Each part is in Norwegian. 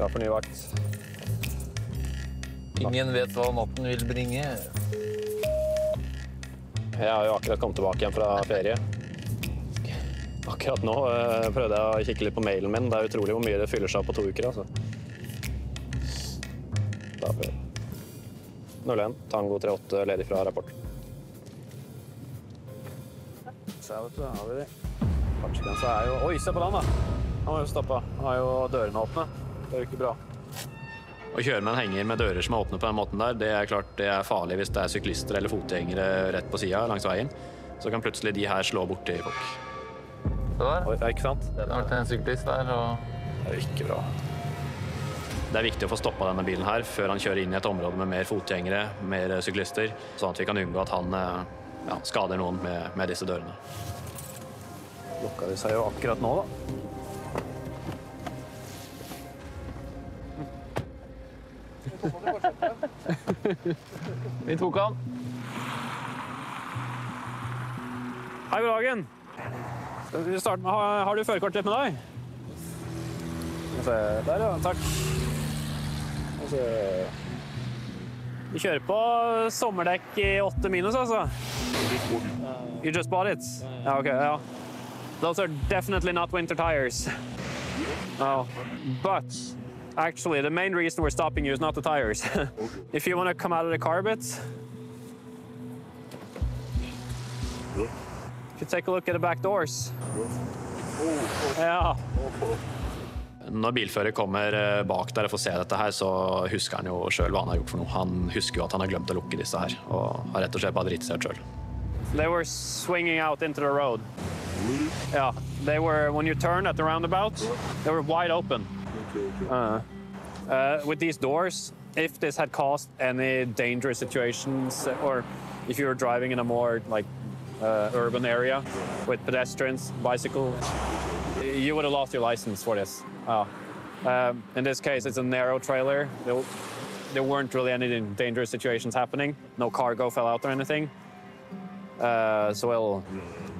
Klar for ny vakt. Ingen vet hva natten vil bringe. Jeg har jo akkurat kommet tilbake igjen fra ferie. Akkurat nå eh, prøvde jeg å kikke litt på mailen min. Det er utrolig hvor mye det fyller seg opp på to uker. altså. Da prøver vi. 01, Tango 38, ledig fra rapport. Se, vet du, har vi de. Fartsgrensa er jo Oi, se på den, da! Han var jo stoppa. Han har jo dørene åpne. Det er jo ikke bra. Å kjøre med en henger med dører som er åpne på den måten der, det er klart det er farlig hvis det er syklister eller fotgjengere rett på sida langs veien. Så kan plutselig de her slå borti folk. Det der. Oi, ja, ikke sant? Det har vært en syklist der, og Det er jo ikke bra. Det er viktig å få stoppa denne bilen her før han kjører inn i et område med mer fotgjengere, mer syklister, sånn at vi kan unngå at han eh, ja, skader noen med, med disse dørene. Lukka de seg jo akkurat nå, da. Vi tok han. Hei, god dagen. Vi starte med, har, du førerkortet med deg? Der, ja. Takk. Vi. Vi kjører på sommerdekk i åtte minus, altså. You just bought it? Ja, ok, ja. Those are definitely not winter tires. No. But actually, the main reason we're stopping you is not the tires. if you want to come out of the car a bit, you take a look at the back doors. Yeah. Når bilfører kommer eh, bak der og får se dette her, så husker han jo sjøl hva han har gjort for noe. Han husker jo at han har glemt å lukke disse her, og har rett og slett bare dritt seg ut sjøl. They were swinging out into the road. Yeah, they were when you turn at the roundabout, they were wide open. Uh, uh, with these doors, if this had caused any dangerous situations, or if you were driving in a more like uh, urban area with pedestrians, bicycle, you would have lost your license for this. Oh. Um, in this case, it's a narrow trailer. There, there weren't really any dangerous situations happening. No cargo fell out or anything. Uh, so we'll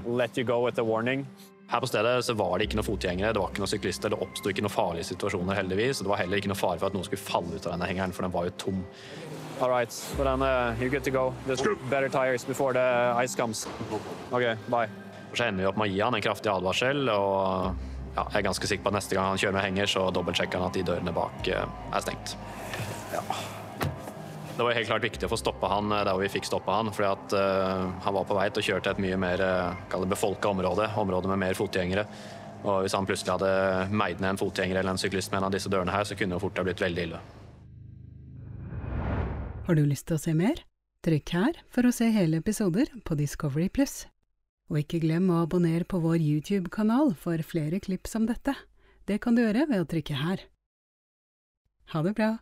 let you go with the warning. Her på stedet så var det ikke noen fotgjengere, det var ikke noen syklister, det oppsto ikke noen farlige situasjoner, heldigvis. og Det var heller ikke noe fare for at noen skulle falle ut av denne hengeren, for den var jo tom. All right, well then uh, you're good to go. There's better tires before the ice comes. Okay, bye. Så ender vi opp med å gi han en kraftig advarsel, og ja, jeg er ganske sikker på at neste gang han kjører med henger, så dobbeltsjekker han at de dørene bak eh, er stengt. Det var helt klart viktig å få stoppa han eh, der vi fikk stoppa han, fordi eh, han var på vei til å kjøre til et mye mer uh, befolka område, område med mer fotgjengere. Og hvis han plutselig hadde meid ned en fotgjenger eller en syklist med en av disse dørene her, så kunne det fort ha blitt veldig ille. Har du lyst til å se mer? Trykk her for å se hele episoder på Discovery Pluss. Og ikke glem å abonnere på vår YouTube-kanal for flere klipp som dette. Det kan du gjøre ved å trykke her. Ha det bra!